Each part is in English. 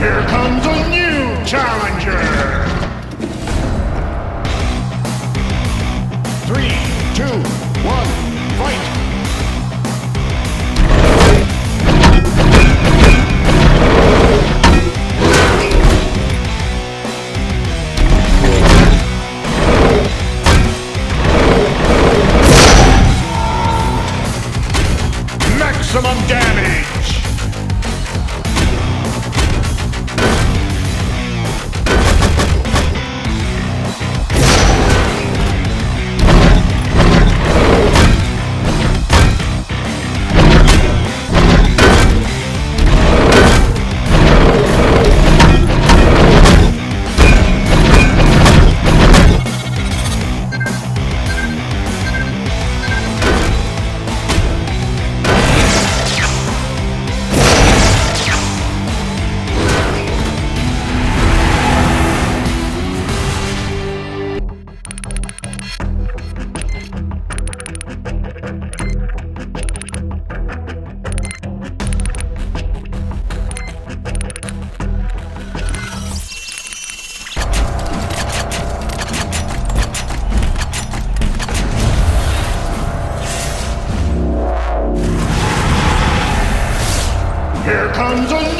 Here comes a new challenger! Three, two, comes a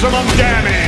Maximum damage!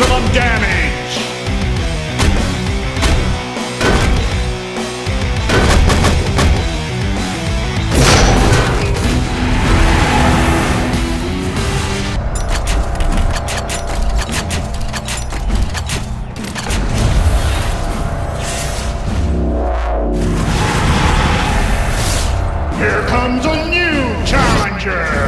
Maximum damage! Here comes a new challenger!